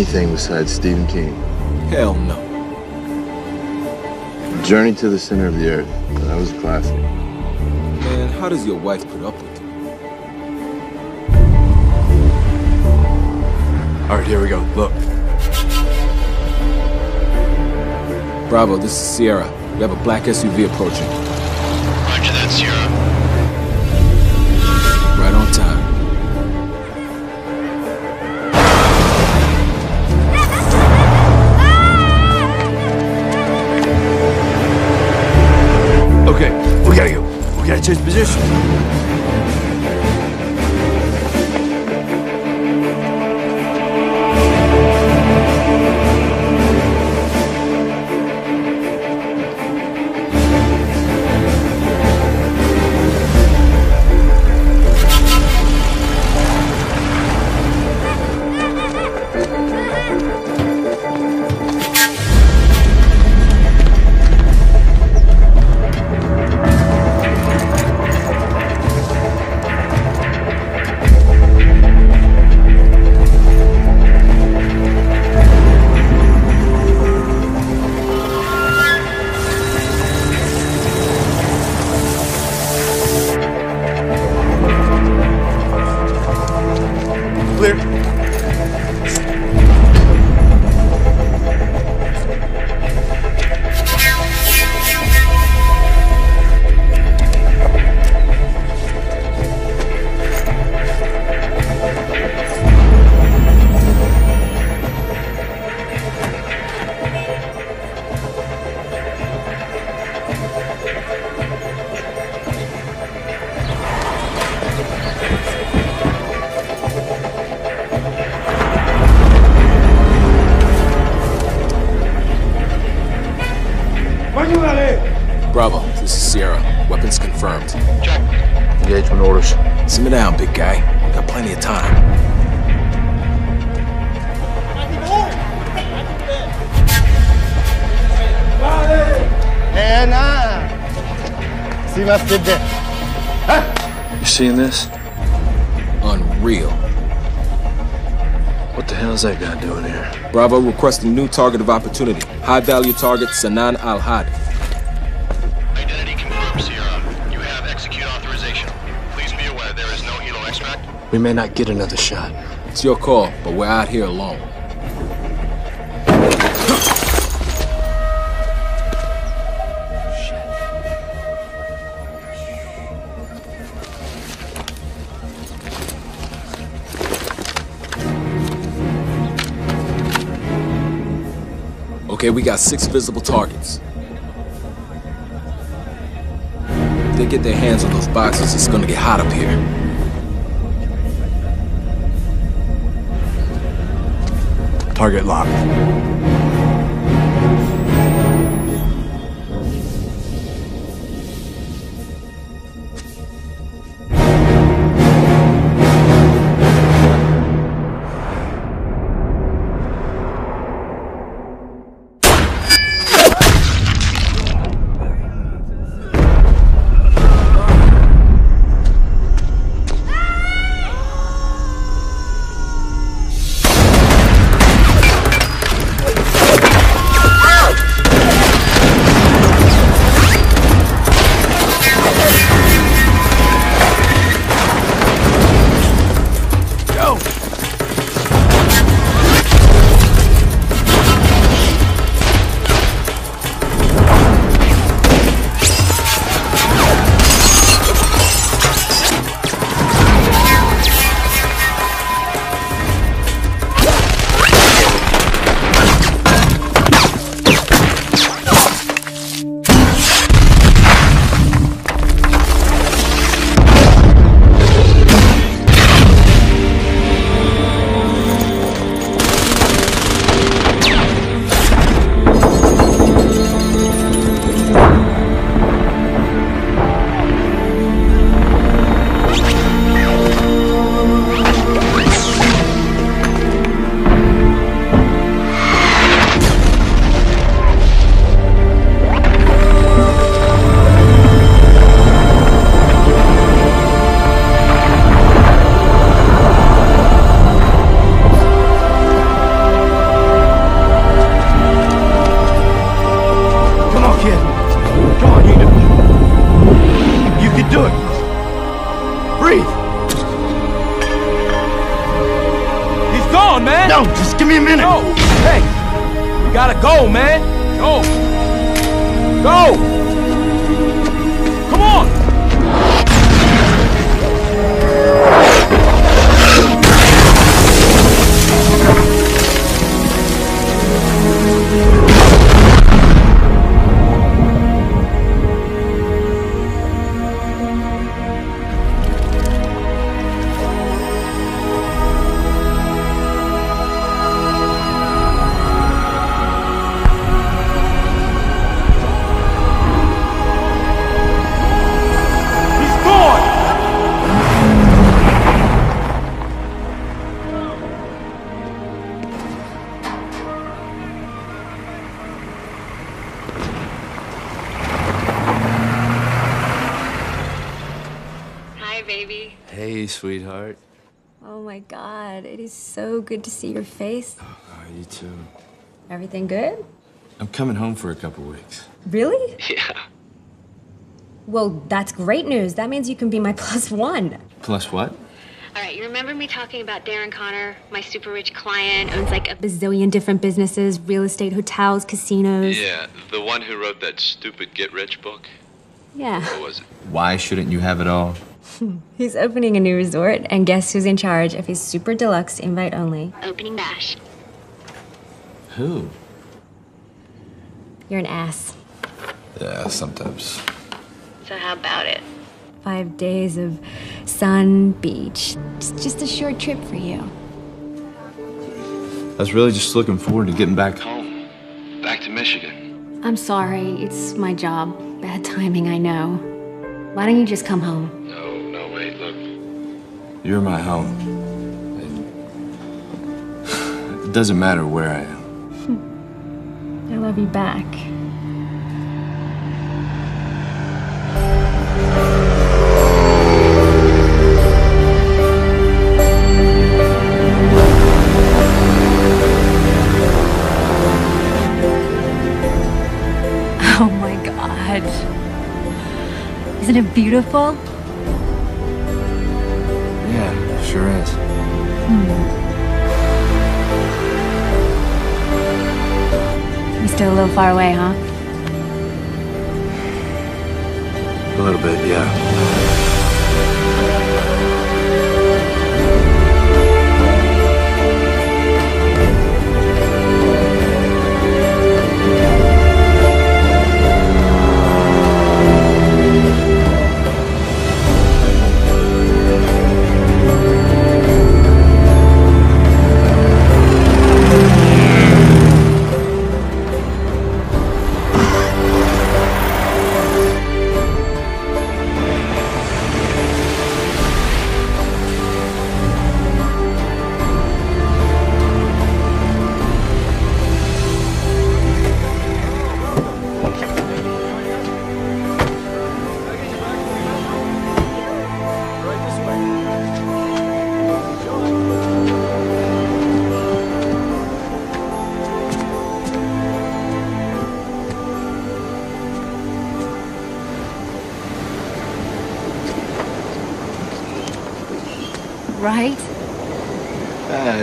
anything besides Stephen King? Hell no. Journey to the Center of the Earth. That was a classic. Man, how does your wife put up with you? All right, here we go. Look. Bravo, this is Sierra. We have a black SUV approaching. Go. We Simmer down, big guy. We got plenty of time. Eh nah. Si masjid deh. You seeing this? Unreal. What the hell is that guy doing here? Bravo requesting new target of opportunity. High value target Sanan Al Had. We may not get another shot. It's your call, but we're out here alone. Okay, we got six visible targets. If they get their hands on those boxes, it's gonna get hot up here. Target locked. Everything good? I'm coming home for a couple weeks. Really? Yeah. Well, that's great news. That means you can be my plus one. Plus what? All right, you remember me talking about Darren Connor, my super rich client, owns like a bazillion different businesses, real estate, hotels, casinos. Yeah, the one who wrote that stupid get rich book. Yeah. What was it? Why shouldn't you have it all? He's opening a new resort, and guess who's in charge of his super deluxe invite only? Opening bash. Who? You're an ass. Yeah, sometimes. So how about it? Five days of sun, beach. Just, just a short trip for you. I was really just looking forward to getting back home. Home. Back to Michigan. I'm sorry, it's my job. Bad timing, I know. Why don't you just come home? No, no, wait, look. You're my home. It, it doesn't matter where I am. I love you back. Oh my god. Isn't it beautiful? Yeah, sure is. We're still a little far away, huh? A little bit, yeah.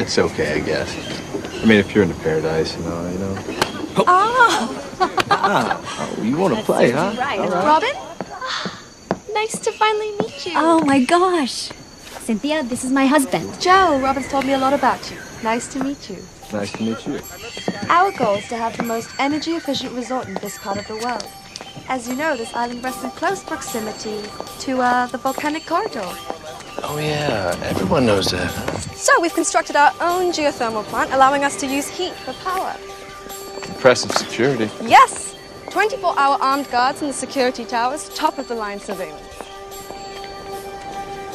It's okay, I guess. I mean, if you're in the paradise, you know, you know. Oh, you want to play, huh? Right. Robin? nice to finally meet you. Oh my gosh. Cynthia, this is my husband. Joe, Robin's told me a lot about you. Nice to meet you. Nice to meet you. Our goal is to have the most energy efficient resort in this part of the world. As you know, this island rests in close proximity to uh, the volcanic corridor. Oh, yeah, everyone knows that. So we've constructed our own geothermal plant, allowing us to use heat for power. Impressive security. Yes! 24 hour armed guards in the security towers, top of the line surveillance.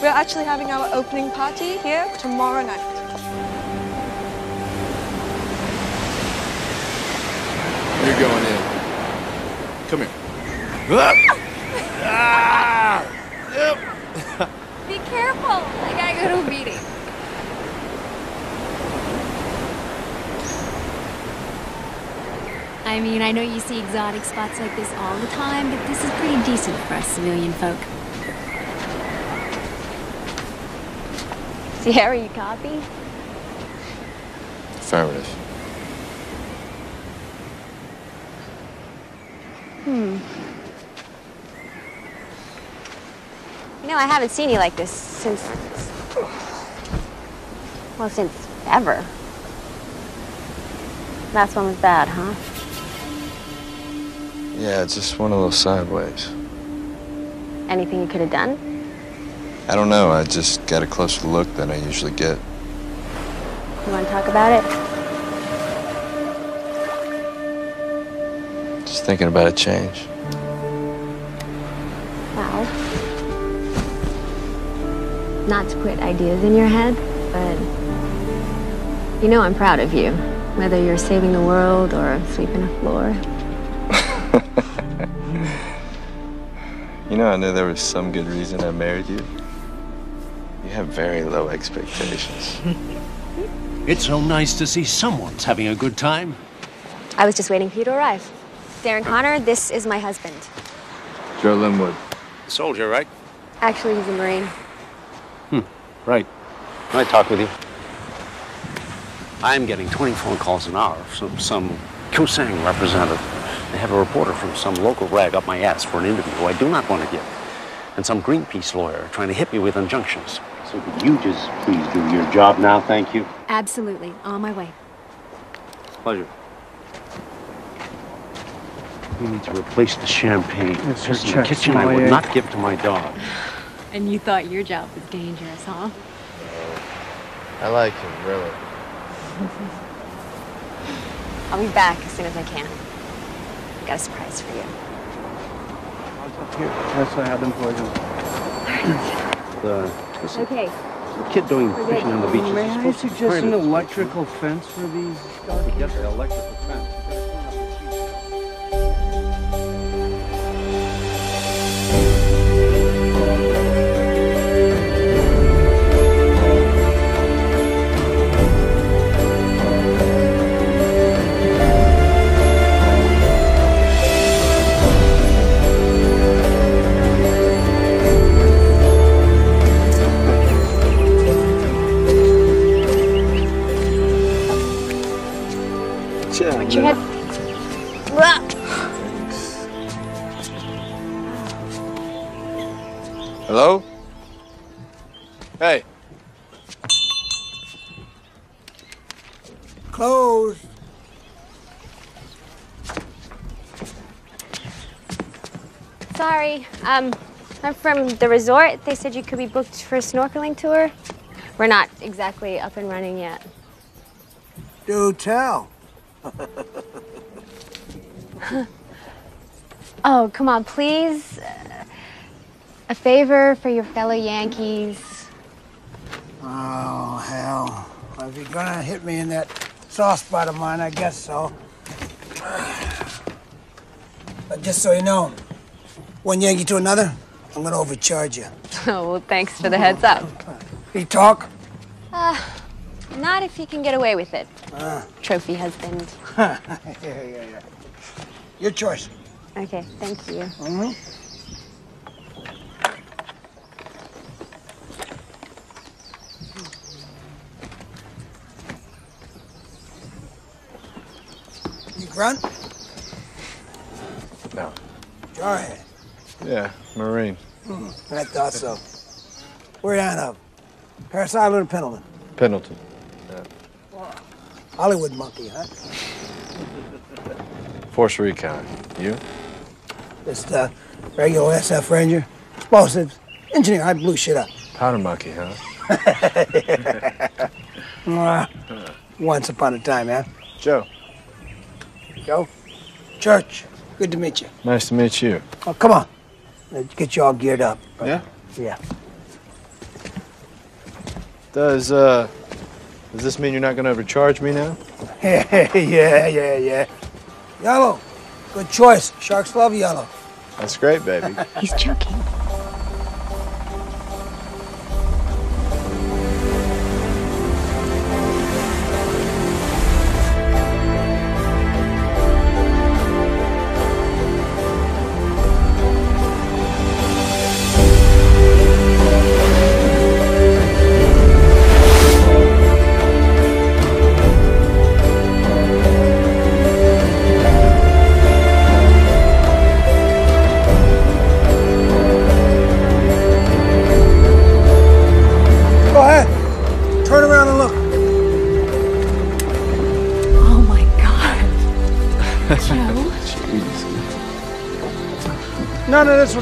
We're actually having our opening party here tomorrow night. You're going in. Come here. Ah! Be careful. I gotta go to a meeting. I mean, I know you see exotic spots like this all the time, but this is pretty decent for us civilian folk. Sierra, you copy? Affirmative. You know, I haven't seen you like this since. Well, since ever. Last one was bad, huh? Yeah, it's just one of those sideways. Anything you could have done? I don't know. I just got a closer look than I usually get. You want to talk about it? Just thinking about a change. Not to put ideas in your head, but you know I'm proud of you. Whether you're saving the world or sweeping a floor. You know, I knew there was some good reason I married you. You have very low expectations. It's so nice to see someone's having a good time. I was just waiting for you to arrive. Darren Connor, this is my husband. Joe Linwood. Soldier, right? Actually, he's a Marine. Hmm, right. Can I talk with you? I'm getting 20 phone calls an hour from some Kusang representative. They have a reporter from some local rag up my ass for an interview who I do not want to give. And some Greenpeace lawyer trying to hit me with injunctions. So could you just please do your job now, thank you? Absolutely. On my way. Pleasure. We need to replace the champagne. Mr. This is the kitchen I would not give to my dog. And you thought your job was dangerous, huh? I like him, really. I'll be back as soon as I can. I got a surprise for you. Here, that's what I had them for you. The, this Okay. the kid doing fishing on the beach is May I supposed to suggest train an electrical fence for these To get the electrical fence. Hello? Hey. Closed. Sorry. Um, I'm from the resort. They said you could be booked for a snorkeling tour. We're not exactly up and running yet. Do tell. Oh, come on, please. Uh, A favor for your fellow Yankees. Oh, hell. Well, if you're gonna hit me in that soft spot of mine, I guess so. But just so you know, one Yankee to another, I'm gonna overcharge you. Oh, well, thanks for the heads up. You talk? Not if you can get away with it. Trophy husband. yeah, yeah, yeah. Your choice. Okay, thank you. Mhm. You grunt? No. Jarhead. Yeah, Marine. I thought so. Where you out of? Parris Island or Pendleton? Pendleton. Hollywood monkey, huh? Force Recon. You? Just uh, regular SF Ranger. Explosives. Engineer, I blew shit up. Powder Monkey, huh? Mwah. Once upon a time, huh? Joe. Joe? Church. Good to meet you. Nice to meet you. Oh, come on. Let's get you all geared up. Yeah? Yeah. Does, uh, does this mean you're not gonna overcharge me now? yeah, yeah, yeah. Yeah. Yellow. Good choice. Sharks love yellow. That's great, baby. He's joking.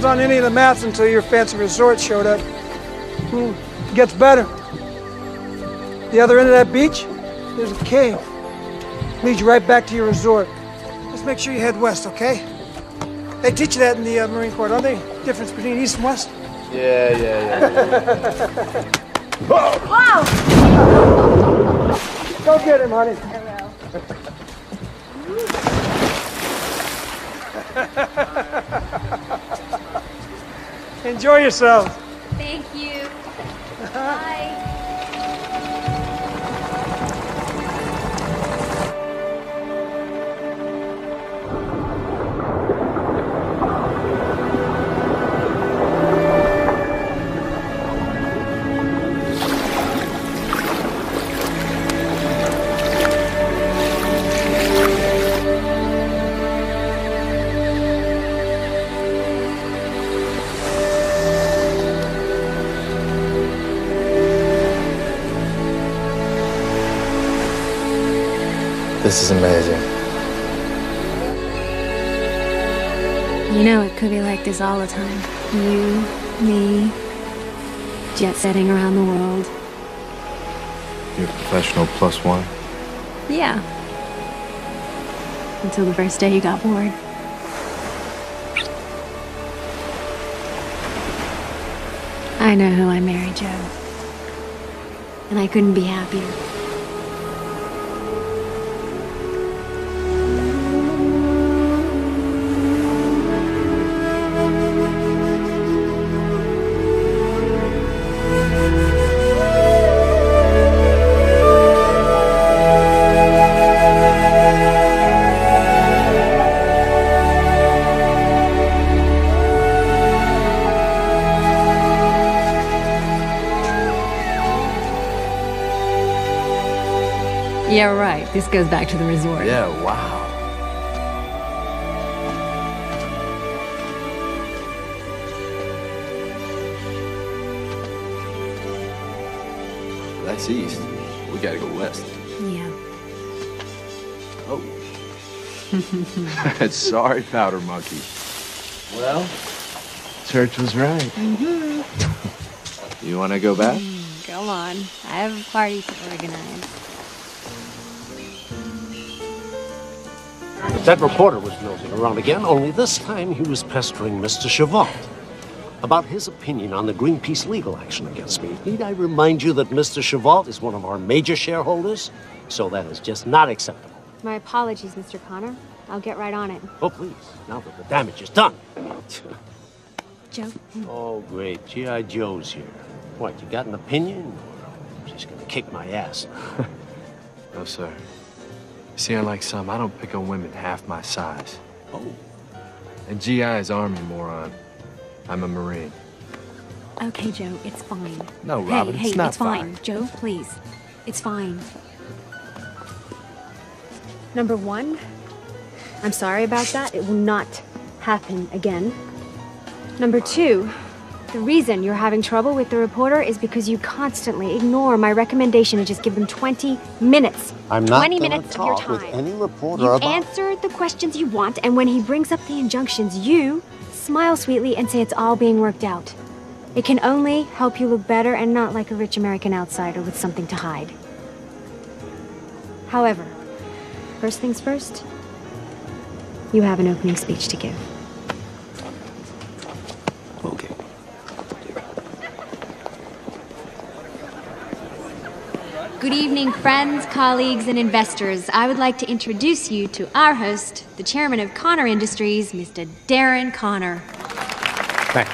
Was on any of the maps until your fancy resort showed up. Hmm. Gets better. The other end of that beach, there's a cave. Leads you right back to your resort. Just make sure you head west, okay? They teach you that in the uh, Marine Corps, don't they? Difference between east and west? Yeah, yeah, yeah. Wow! Go get him, honey. Enjoy yourself. This is amazing. You know, it could be like this all the time. You, me, jet setting around the world. You're a professional plus one. Yeah. Until the first day you got bored. I know who I married, Joe. And I couldn't be happier. This goes back to the resort. Yeah, wow. That's east. We gotta go west. Yeah. Oh. Sorry, Powder Monkey. Well, Church was right. Mm-hmm. You wanna go back? Come on. I have a party That reporter was nosing around again, only this time he was pestering Mr. Chavant about his opinion on the Greenpeace legal action against me. Need I remind you that Mr. Chavant is one of our major shareholders? So that is just not acceptable. My apologies, Mr. Connor. I'll get right on it. Oh, please, now that the damage is done. Joe? Oh, great. G.I. Joe's here. What, you got an opinion? Or she's gonna kick my ass? No, sir. See, unlike some, I don't pick on women half my size. Oh. And GI is Army, moron. I'm a Marine. Okay, Joe, it's fine. No, Robin, hey, it's not it's fine. Joe, please. It's fine. Number one, I'm sorry about that. It will not happen again. Number two, the reason you're having trouble with the reporter is because you constantly ignore my recommendation to just give them 20 minutes. I'm not 20 gonna minutes of your talk with time. any reporter You about- answer the questions you want, and when he brings up the injunctions, you smile sweetly and say it's all being worked out. It can only help you look better and not like a rich American outsider with something to hide. However, first things first, you have an opening speech to give. Okay. Good evening, friends, colleagues, and investors. I would like to introduce you to our host, the chairman of Connor Industries, Mr. Darren Connor. Thanks.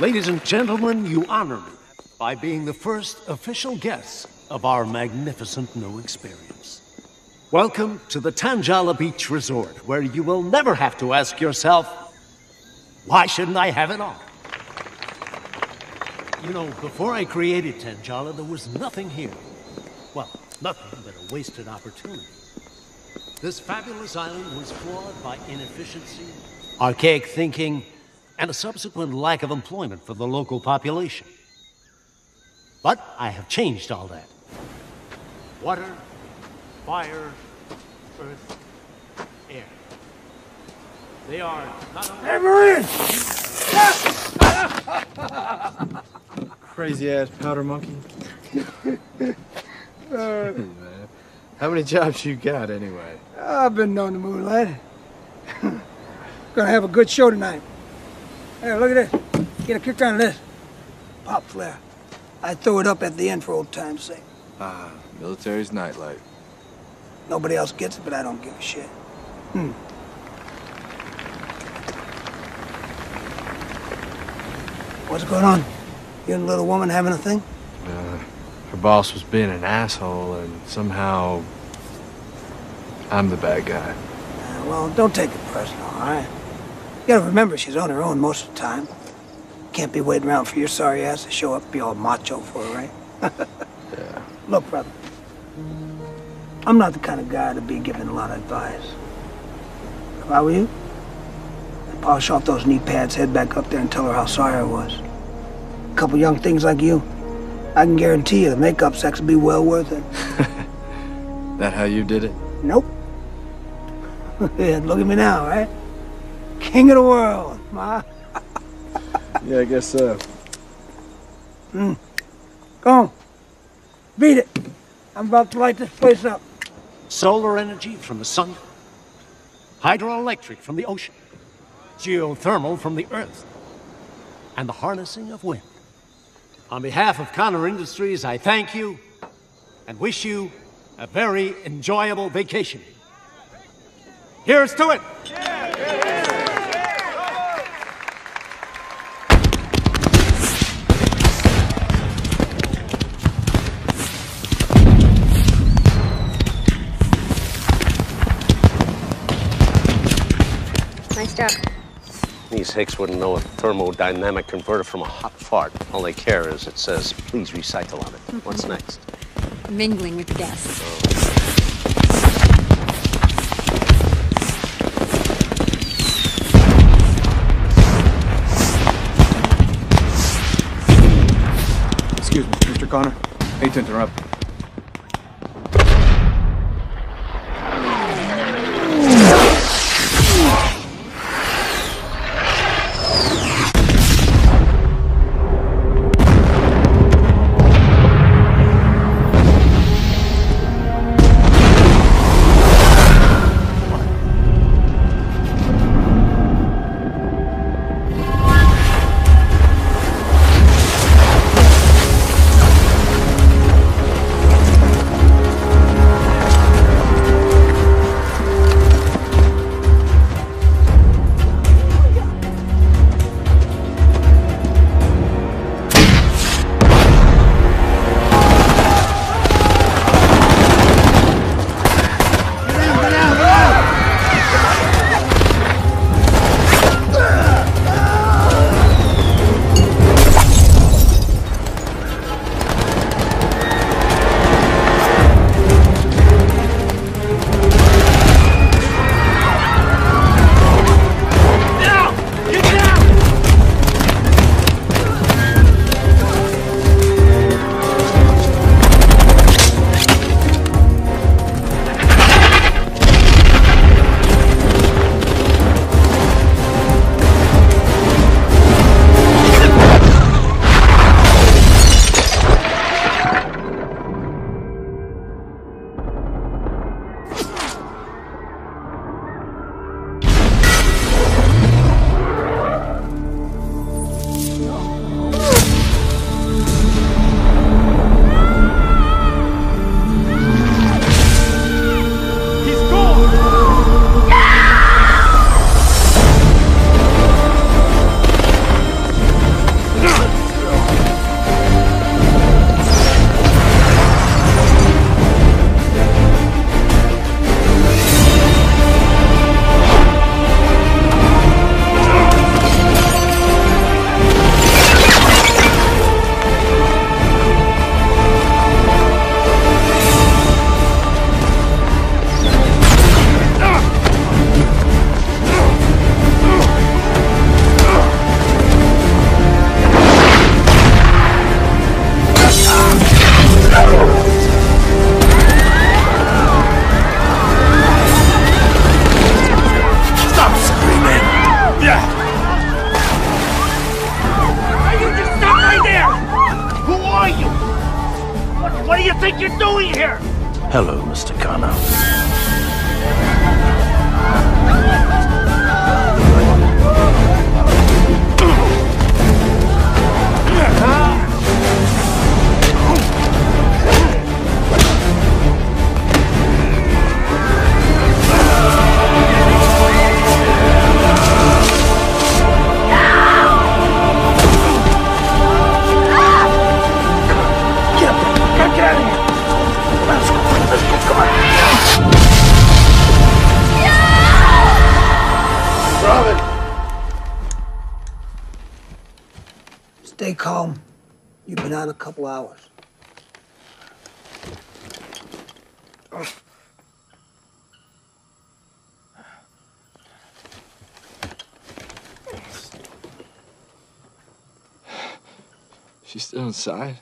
Ladies and gentlemen, you honor me by being the first official guest of our magnificent new experience. Welcome to the Tanjala Beach Resort, where you will never have to ask yourself, why shouldn't I have it all? You know, before I created Tanjala, there was nothing here. Well, nothing but a wasted opportunity. This fabulous island was flawed by inefficiency, archaic thinking, and a subsequent lack of employment for the local population. But I have changed all that. Water, fire, earth, air. They are not only... Hey, Marine! Crazy ass powder monkey. How many jobs you got anyway? I've been known to move, lad. Gonna have a good show tonight. Hey, look at this. Get a kick out of this. Pop flare. I throw it up at the end for old time's sake. Ah, military's nightlight. Nobody else gets it, but I don't give a shit. Hmm. What's going on? You and the little woman having a thing? Uh, her boss was being an asshole, and somehow I'm the bad guy. Uh, well, don't take it personal, all right? You gotta remember she's on her own most of the time. Can't be waiting around for your sorry ass to show up and be all macho for her, right? yeah. Look, brother. I'm not the kind of guy to be giving a lot of advice. If I were you, I'd polish off those knee pads, head back up there and tell her how sorry I was. A couple young things like you, I can guarantee you the makeup sex will be well worth it. That how you did it? Nope. yeah, look at me now, right? King of the world, ma. Yeah, I guess so. Hmm. Go on. Beat it. I'm about to light this place up. Solar energy from the sun, hydroelectric from the ocean, geothermal from the earth, and the harnessing of wind. On behalf of Connor Industries, I thank you and wish you a very enjoyable vacation. Here's to it! Nice These hicks wouldn't know a thermodynamic converter from a hot fart. All they care is it says, please recycle on it. What's next? Mingling with the guests. Excuse me, Mr. Connor. Hate to interrupt. She's still inside.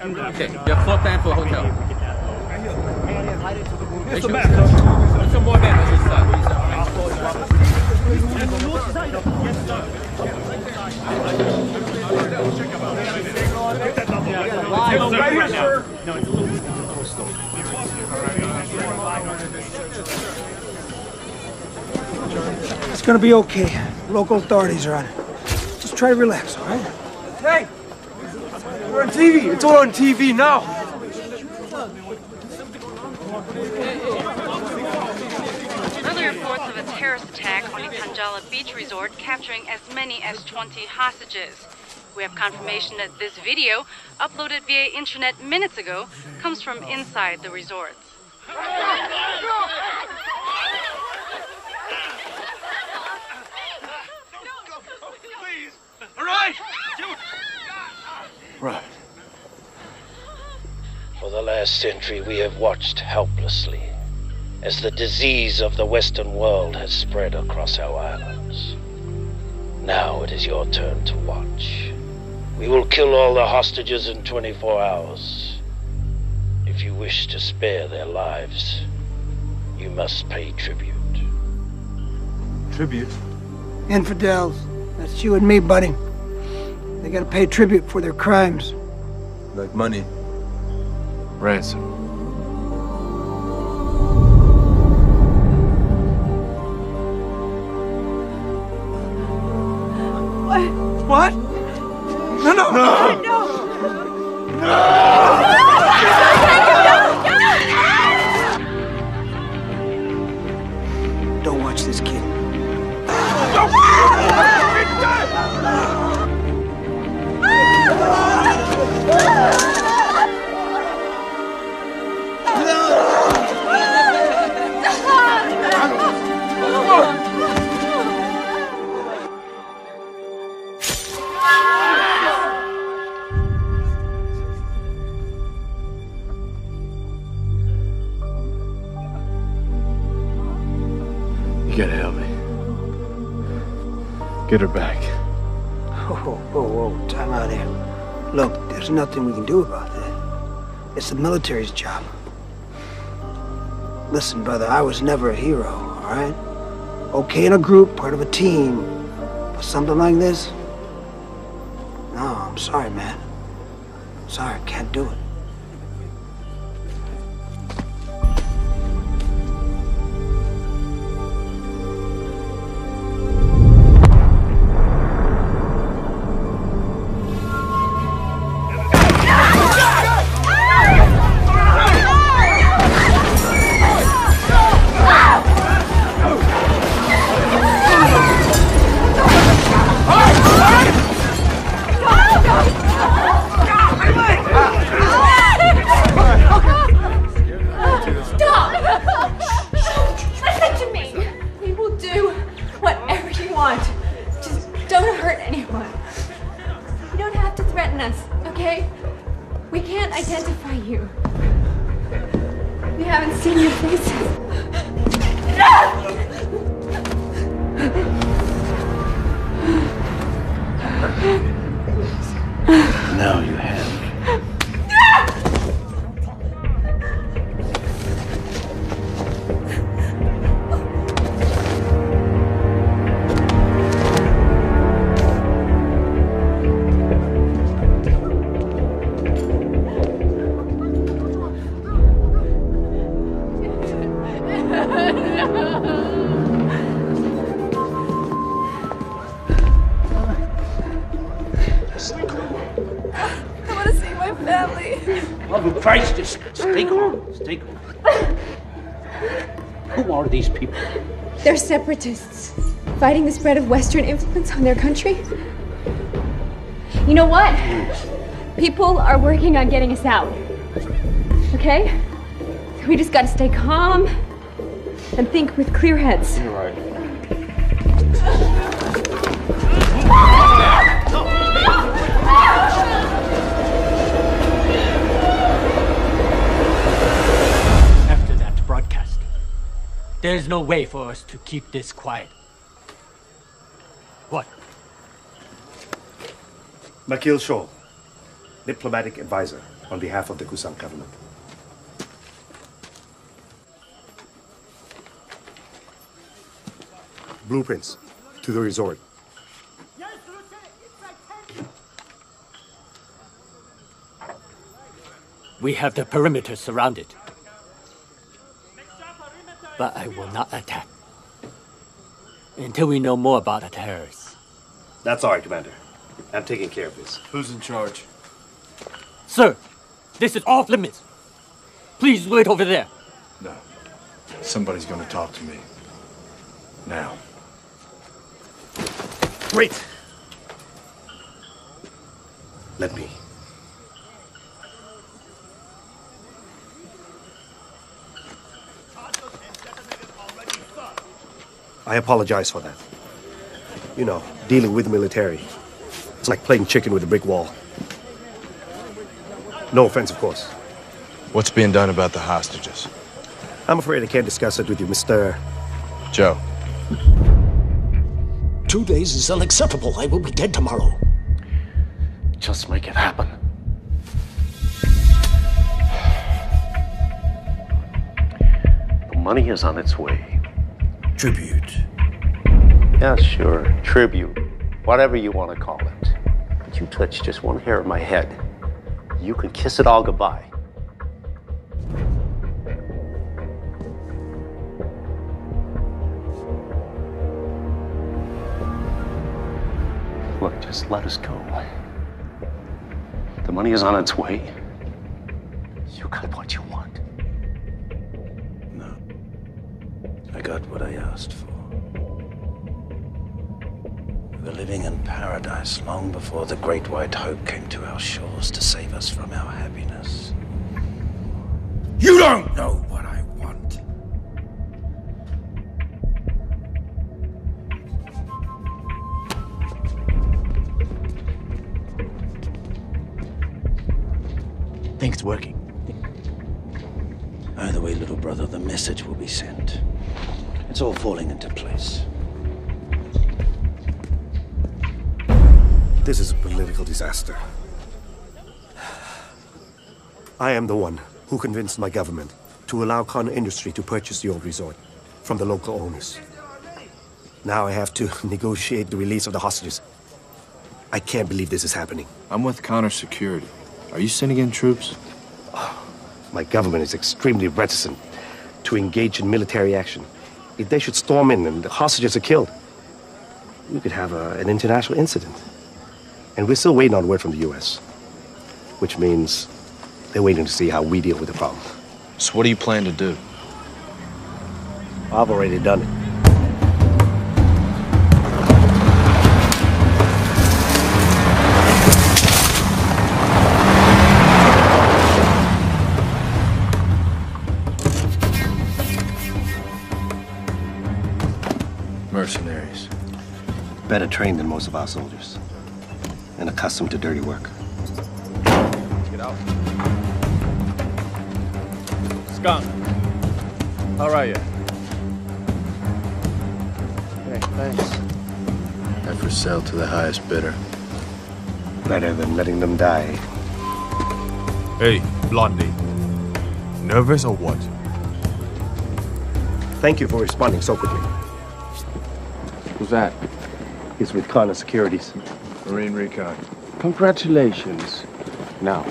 Okay, you have floor plan for the hotel. Mr. Make Matt. sure- Put some more men on this side. Right here, sir. It's gonna be okay. Local authorities are on it. Just try to relax, all right? Hey! We're on TV. It's all on TV now. Early reports of a terrorist attack on the Tanjala Beach Resort capturing as many as 20 hostages. We have confirmation that this video, uploaded via internet minutes ago, comes from inside the resort. All right. Right. For the last century, we have watched helplessly as the disease of the Western world has spread across our islands. Now it is your turn to watch. We will kill all the hostages in 24 hours. If you wish to spare their lives, you must pay tribute. Tribute? Infidels. That's you and me, buddy. They gotta pay tribute for their crimes. Like money. Ransom. What? What? No, no, no. Don't watch this kid. Get her back. Oh, oh, oh, time out here. Look, there's nothing we can do about that. It's the military's job. Listen, brother, I was never a hero, all right? Okay in a group, part of a team, but something like this? No, I'm sorry, man. Who are these people? They're separatists, fighting the spread of Western influence on their country. You know what? People are working on getting us out. Okay? We just gotta stay calm and think with clear heads. You're. There's no way for us to keep this quiet. What? Makil Shaw, diplomatic advisor on behalf of the Kusang government. Blueprints to the resort. We have the perimeter surrounded. But I will not attack. Until we know more about the terrorists. That's all right, Commander. I'm taking care of this. Who's in charge? Sir, this is off limits. Please wait over there. No. Somebody's gonna talk to me. Now. Wait! Let me. I apologize for that. You know, dealing with the military. It's like playing chicken with a brick wall. No offense, of course. What's being done about the hostages? I'm afraid I can't discuss it with you, Mr. Joe. Two days is unacceptable. I will be dead tomorrow. Just make it happen. The money is on its way. Tribute. Yeah, sure. Tribute. Whatever you want to call it. But you touch just one hair of my head. You can kiss it all goodbye. Look, just let us go. The money is on its way. You got what you want. I got what I asked for. We were living in paradise long before the Great White Hope came to our shores to save us from our happiness. You don't know It's all falling into place. This is a political disaster. I am the one who convinced my government to allow Khan Industry to purchase the old resort from the local owners. Now I have to negotiate the release of the hostages. I can't believe this is happening. I'm with Connor Security. Are you sending in troops? My government is extremely reticent to engage in military action. If they should storm in and the hostages are killed, we could have a, an international incident. And we're still waiting on word from the US. Which means they're waiting to see how we deal with the problem. So what do you plan to do? I've already done it. Better trained than most of our soldiers. And accustomed to dirty work. Get out. Skunk. How are you? Hey, thanks. And for sale to the highest bidder. Better than letting them die. Hey, Blondie. Nervous or what? Thank you for responding so quickly. Who's that? is with Connor Securities. Marine Recon. Congratulations. Now,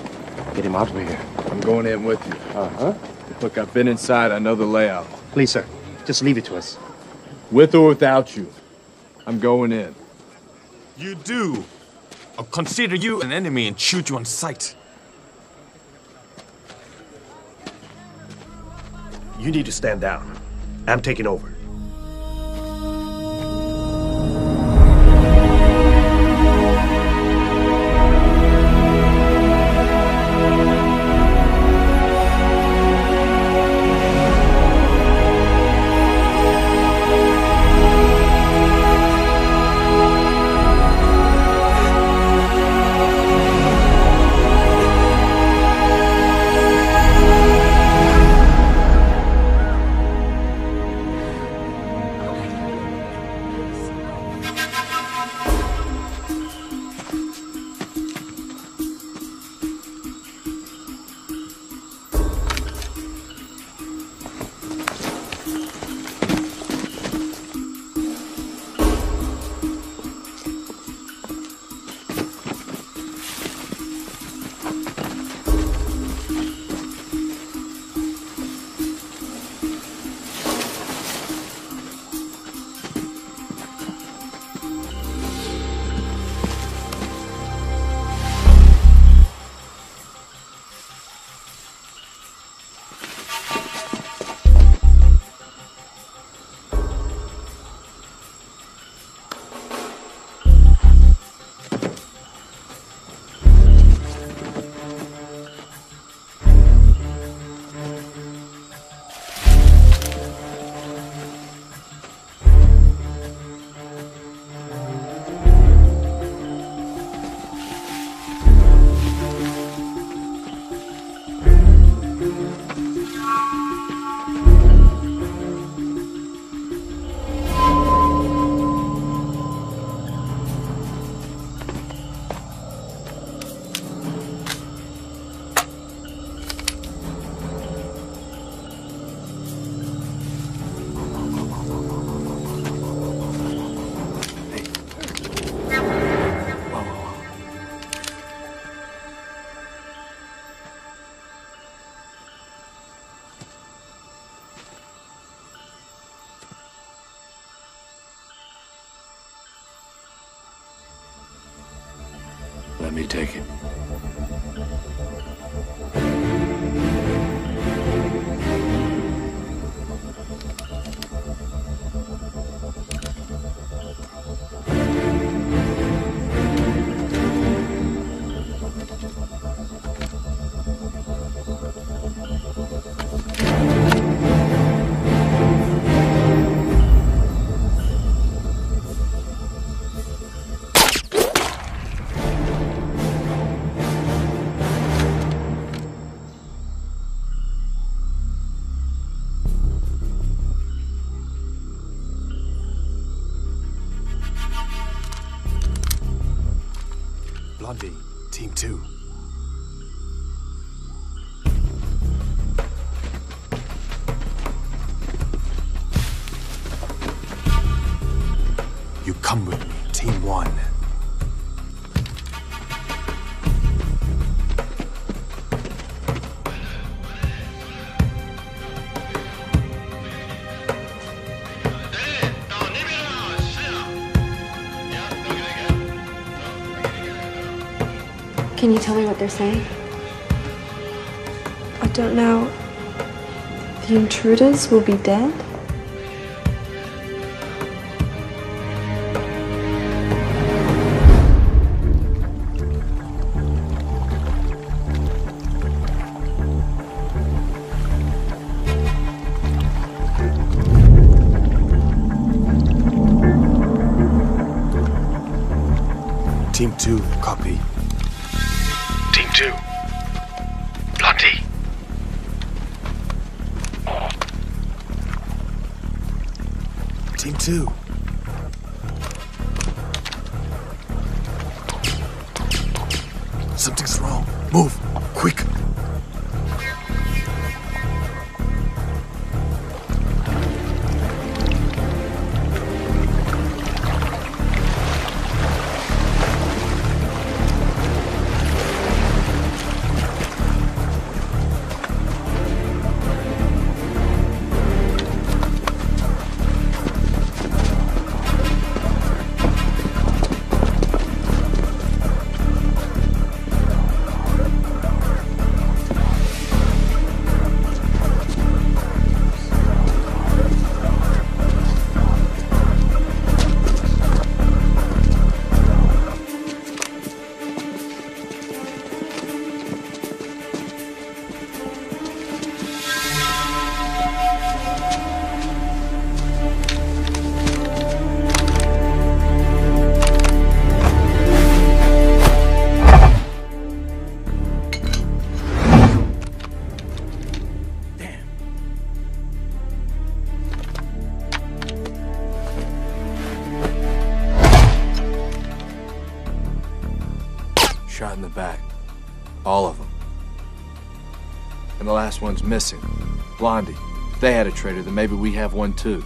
get him out of here. I'm going in with you. Uh-huh. Look, I've been inside. I know the layout. Please, sir. Just leave it to us. With or without you, I'm going in. You do. I'll consider you an enemy and shoot you on sight. You need to stand down. I'm taking over. Can you tell me what they're saying? I don't know. The intruders will be dead? One's missing. Blondie. If they had a traitor, then maybe we have one too.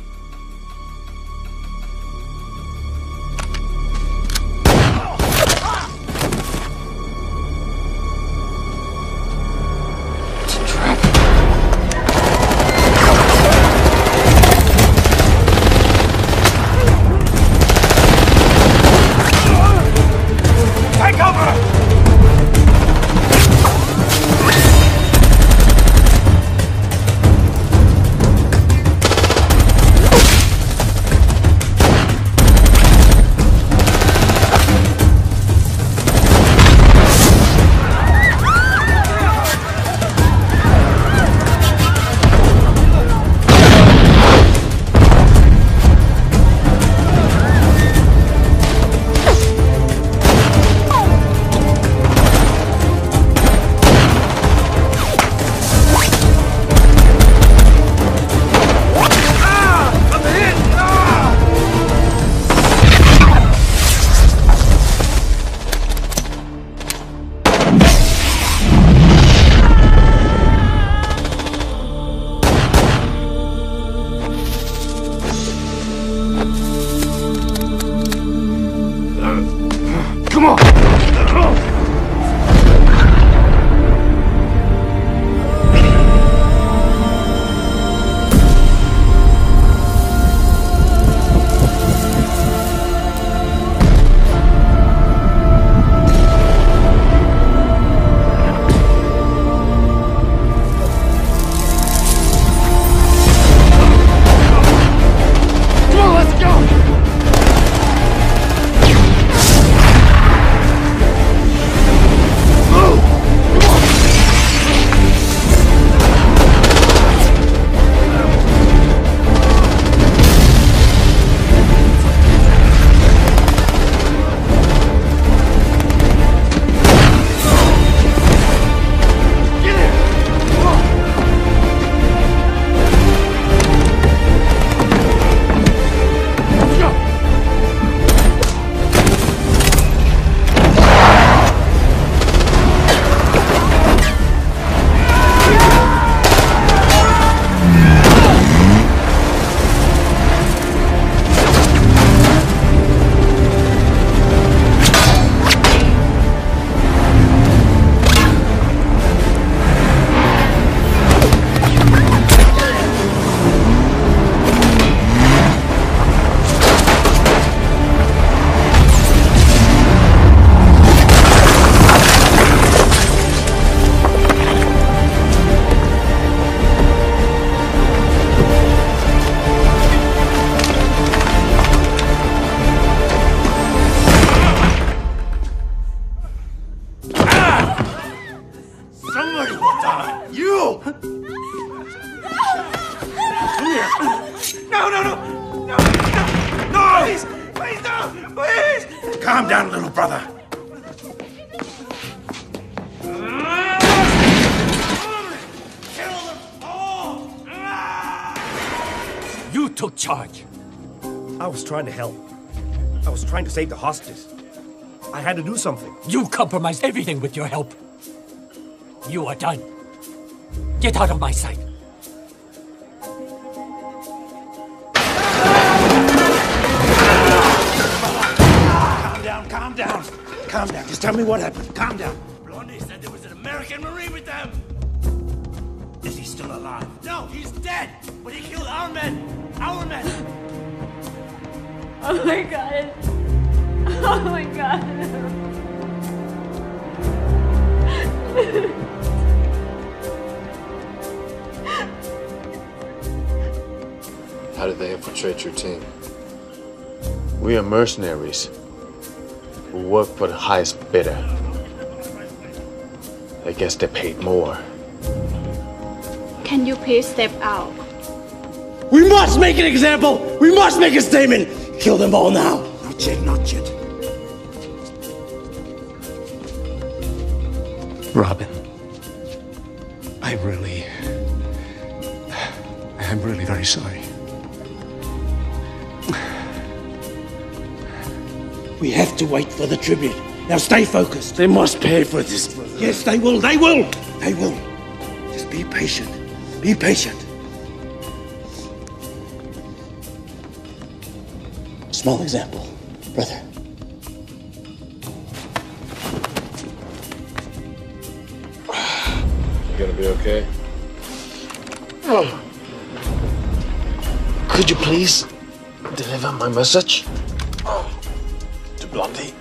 Save the hostages. I had to do something. You compromised everything with your help. You are done. Get out of my sight. Calm down, calm down. Calm down. Just tell me what happened. Calm down. Blondie said there was an American Marine with them. Is he still alive? No, he's dead. But he killed our men. Our men. Oh my god. Oh my god. How did they infiltrate your team? We are mercenaries who work for the highest bidder. I guess they paid more. Can you please step out? We must make an example. We must make a statement. Kill them all now. Not yet, not yet. Robin, I really. I'm really very sorry. We have to wait for the tribute. Now stay focused. They must pay for this. Brother. Yes, they will. They will. They will. Just be patient. Be patient. Small example, brother. Okay? Oh. Could you please deliver my message to Blondie?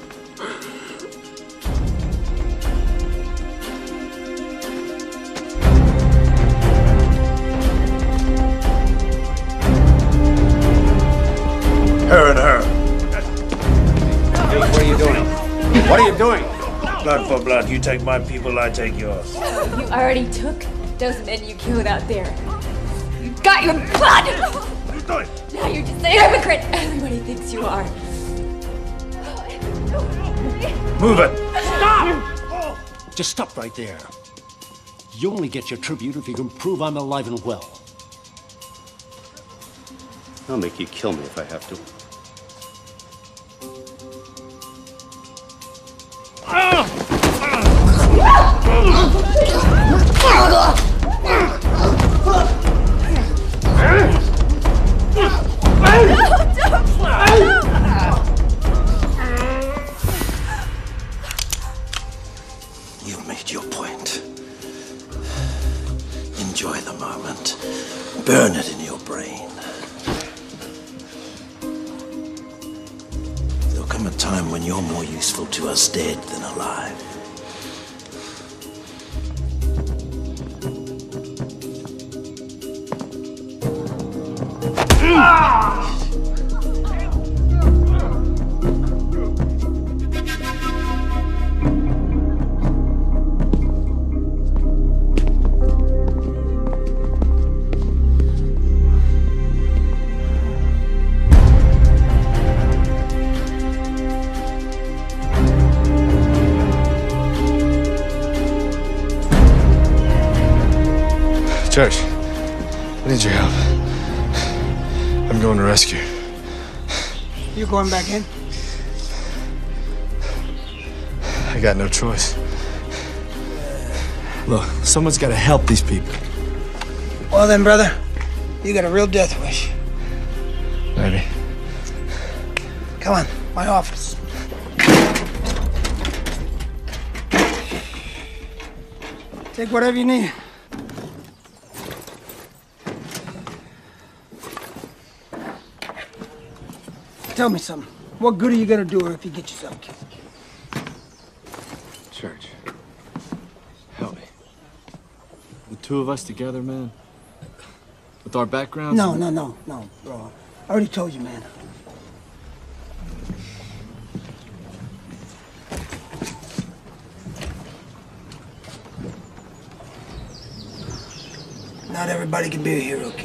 Her and her. Hey, what are you doing? What are you doing? Blood for blood. You take my people, I take yours. You already took those men you killed out there. You got your blood! Now you're just a hypocrite. Everybody thinks you are. Move it. Stop! Just stop right there. You only get your tribute if you can prove I'm alive and well. I'll make you kill me if I have to. Useful to us dead than alive. Rescue. You going back in? I got no choice. Look, someone's got to help these people. Well then, brother, you got a real death wish. Maybe. Come on, my office. Take whatever you need. Tell me something. What good are you gonna do her if you get yourself killed? Church, help me. The two of us together, man. With our backgrounds. No, no, no, no, bro. I already told you, man. Not everybody can be a hero, kid.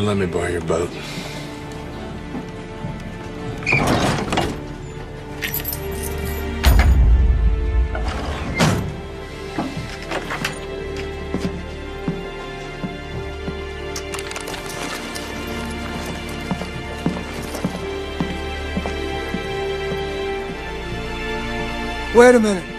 Then let me borrow your boat. Wait a minute.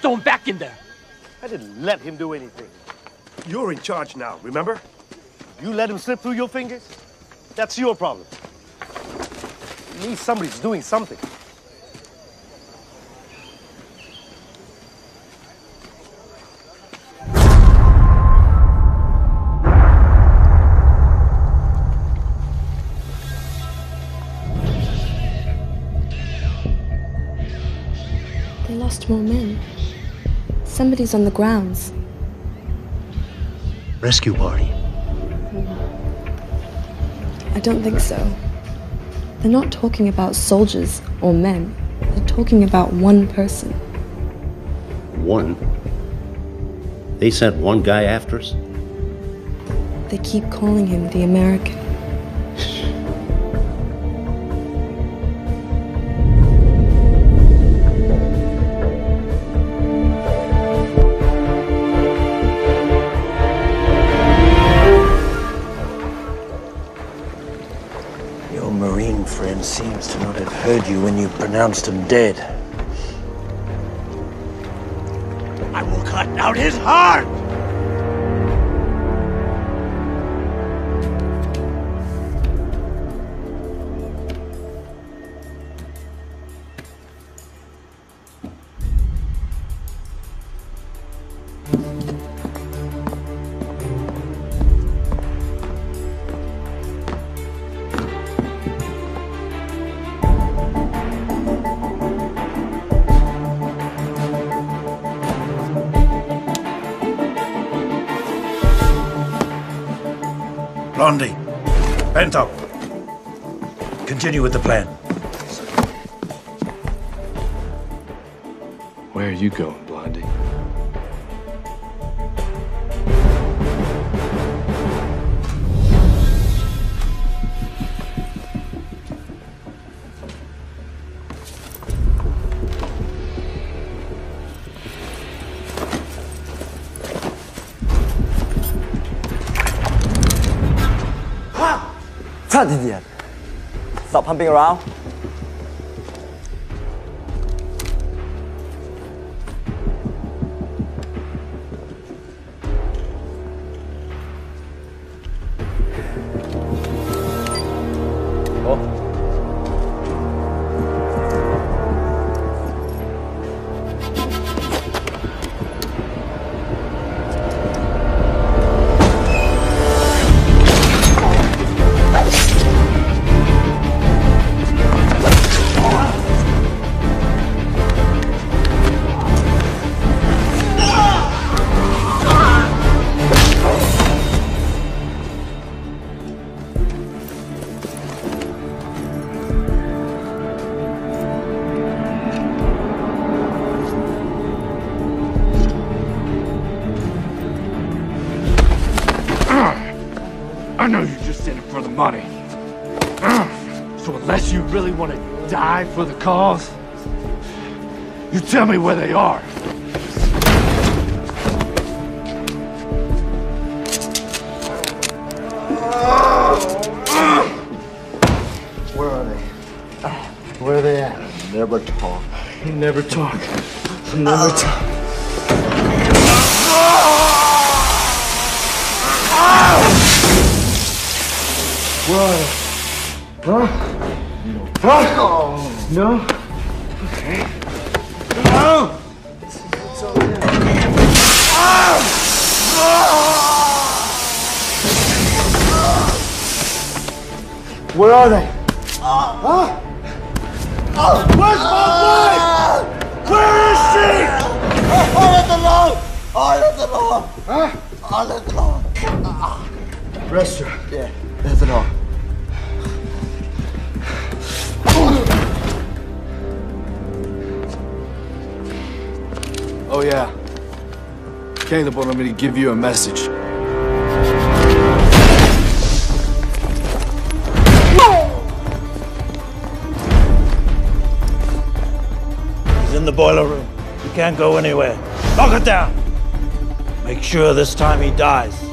Americans stormed back in there. I didn't let him do anything. You're in charge now, remember? You let him slip through your fingers? That's your problem. At least somebody's doing something. They lost more men. Somebody's on the grounds. Rescue party. I don't think so. They're not talking about soldiers or men. They're talking about one person. One? They sent one guy after us? They keep calling him the American. Pronounced him dead. Continue with the plan. Where are you going, Blondie? That idiot! Stop pumping around. Die for the cause, you tell me where they are. Where are they? Where are they at? Never talk. You never talk. You never uh. talk. Where are they? Huh? Huh? No? Okay. No! Where are they? Huh? Where's my wife? Where is she? The law! All at the law! Huh? At the law! Rest her. Caleb wanted me to give you a message. He's in the boiler room. He can't go anywhere. Lock it down! Make sure this time he dies.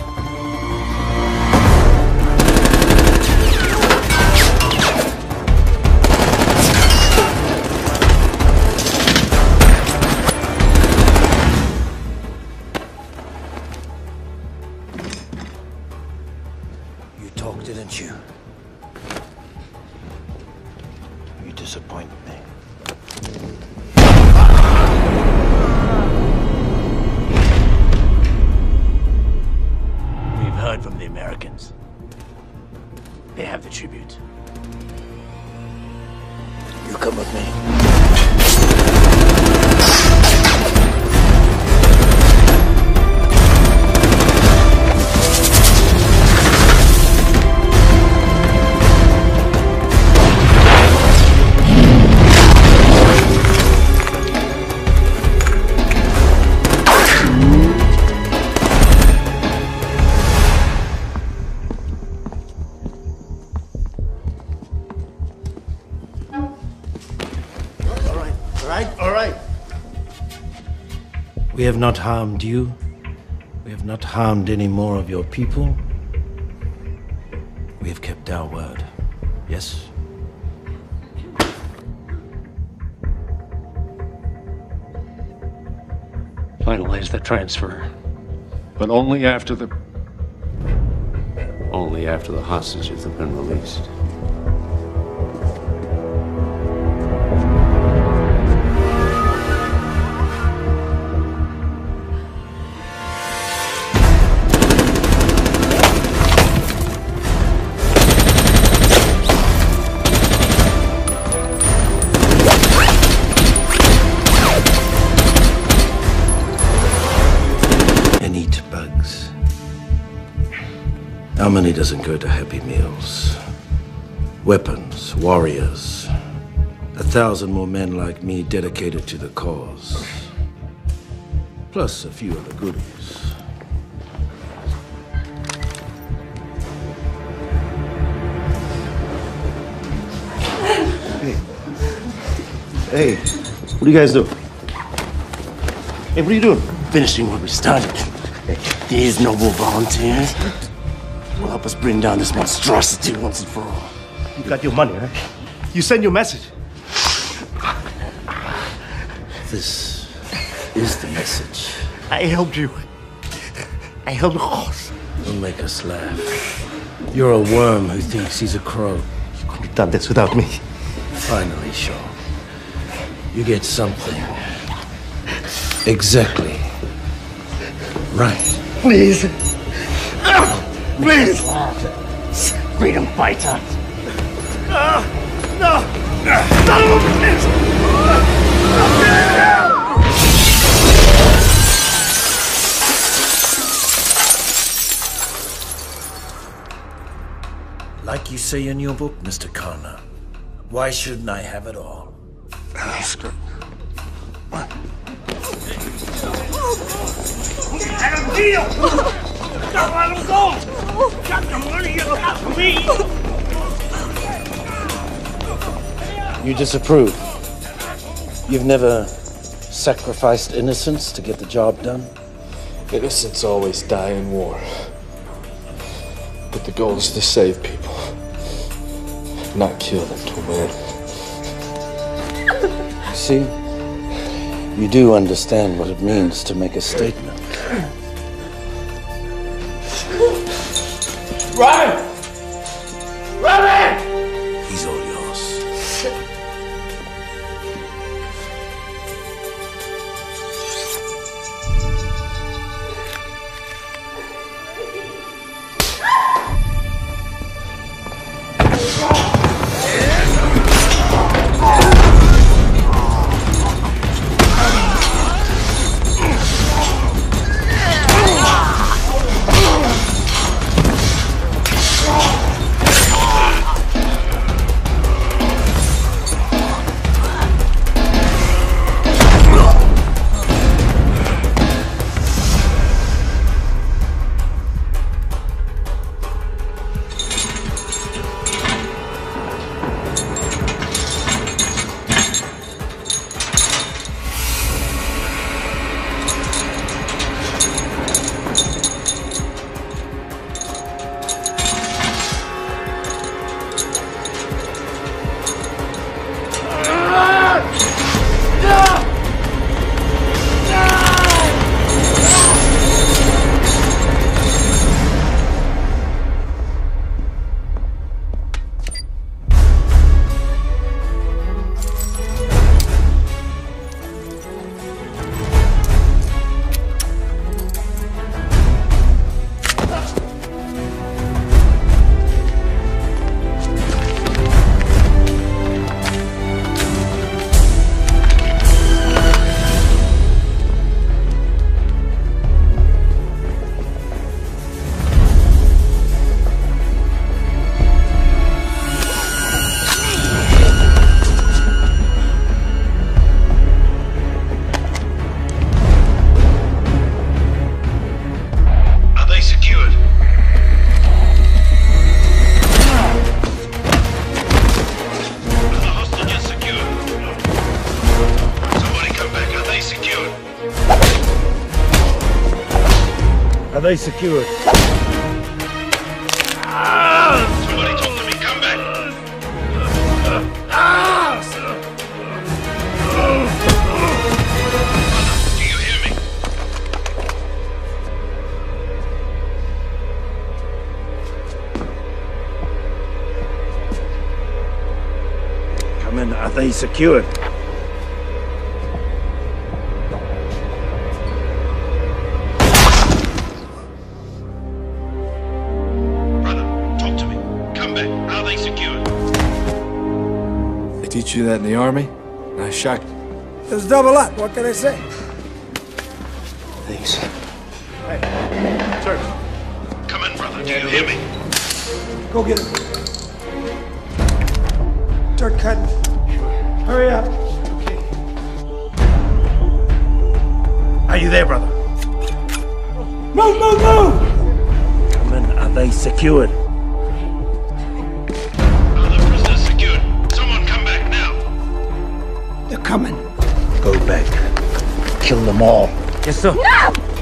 Have not harmed you. We have not harmed any more of your people. We have kept our word. Yes? Finalize the transfer. But only after the. Only after the hostages have been released. How many doesn't go to Happy Meals? Weapons, warriors. A thousand more men like me dedicated to the cause. Plus a few other goodies. Hey, what do you guys do? Hey, what are you doing? Finishing what we started. These noble volunteers us bring down this monstrosity once and for all. You got your money, right? You send your message. This is the message. I helped you. I helped the cause. Don't make us laugh. You're a worm who thinks he's a crow. You couldn't have done this without me. Finally, Shaw. You get something. Exactly. Right. Please. Please. Freedom fighter. No. No. Son of a bitch. Like you say in your book, Mr. Connor, why shouldn't I have it all? Oscar. Let him deal! Don't let him go! Got the money you me! You disapprove. You've never sacrificed innocence to get the job done? Innocents always die in war. But the goal is to save people, not kill them to win. See? You do understand what it means to make a statement. Run! They secured? Somebody talk to me. Come back. Do you hear me? Come in. Are they secured? You that in the army? Nice shot. It was double up. What can I say? Thanks. Hey, sir. Come in, brother. Do you hear me? Go get him. Start cutting. Hurry up. Are you there, brother? Move, move, move! Come in. Are they secured? Kill them all. Yes, sir. No!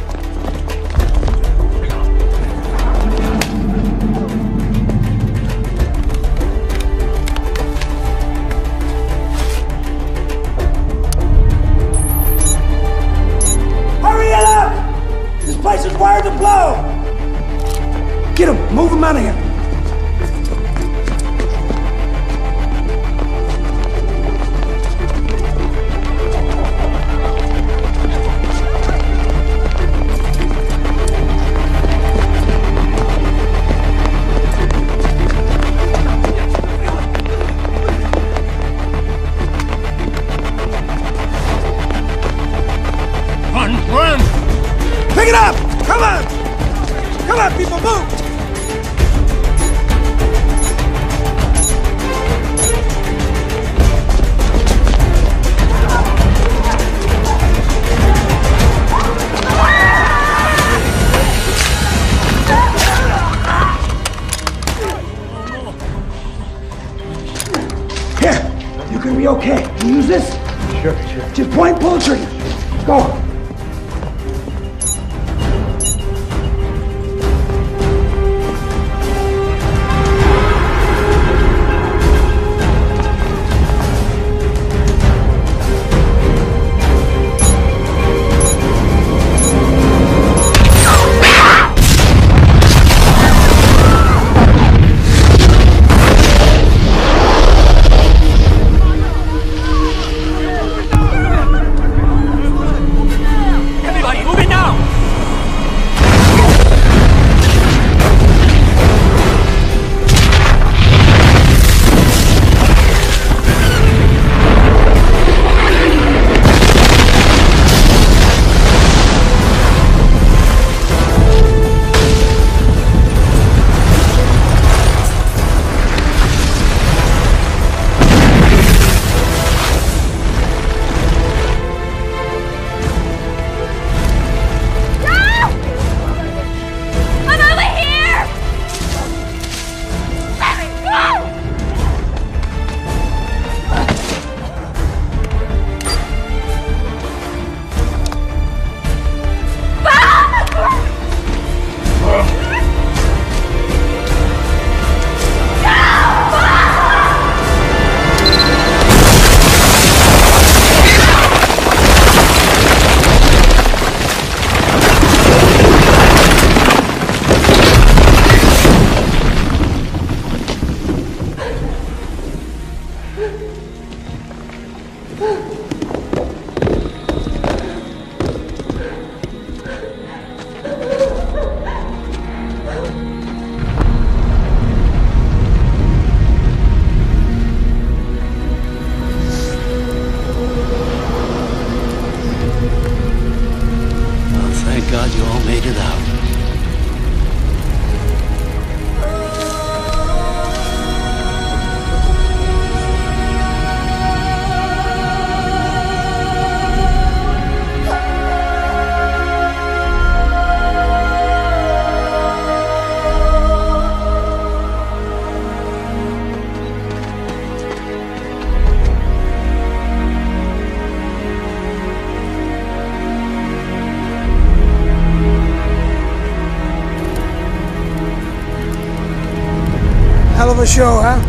the show, huh?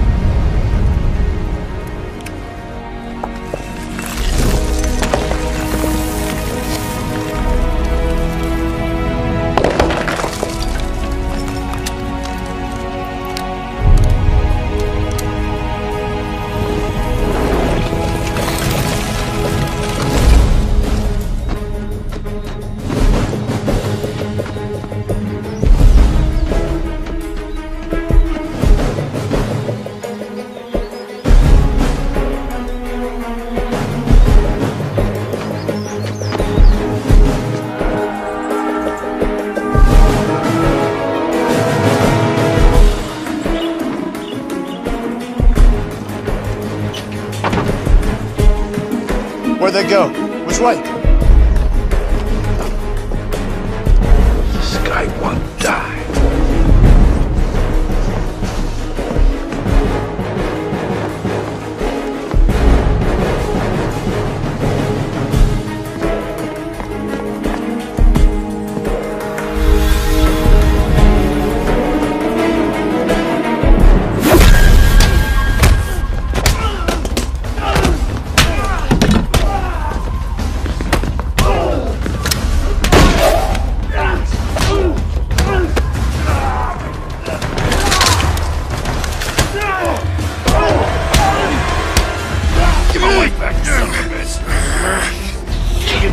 go.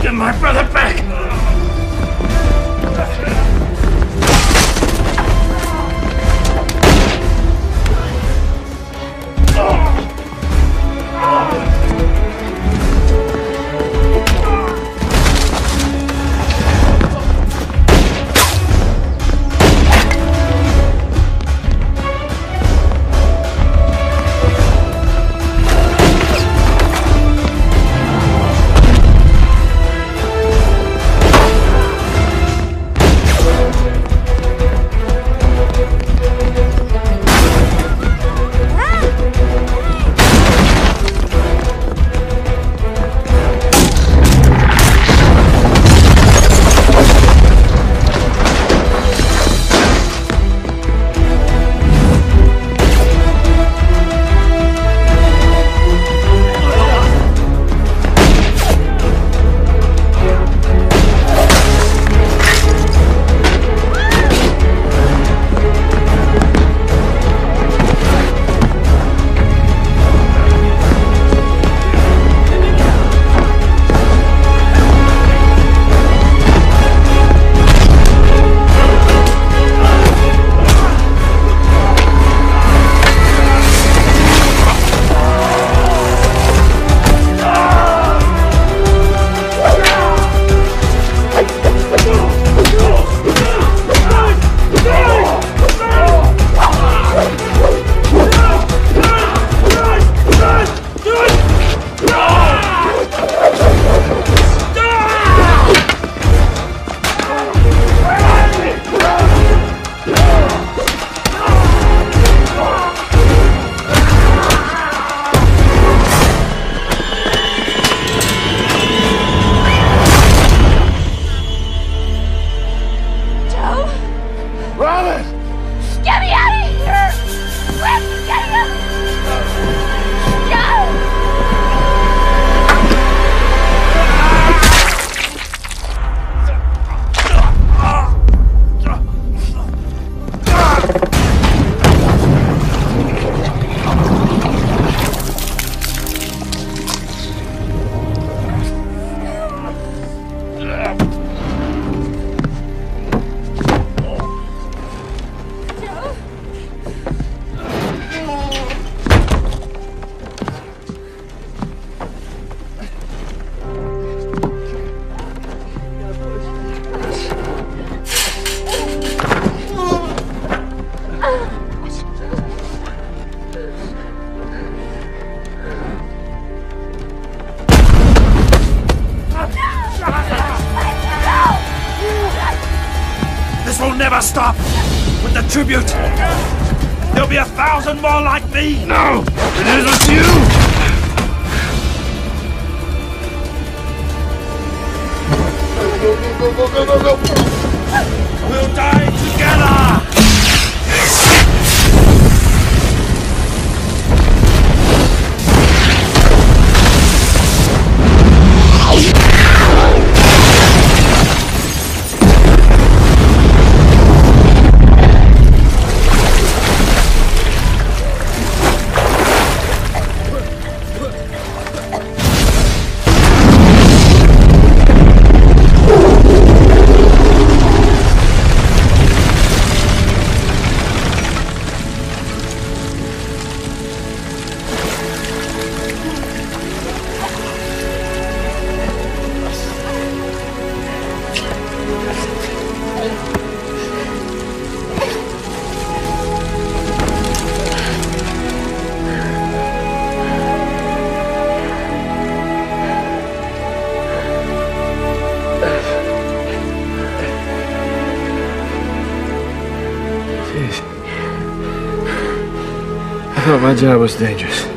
Give my brother back! you. No! My job was dangerous.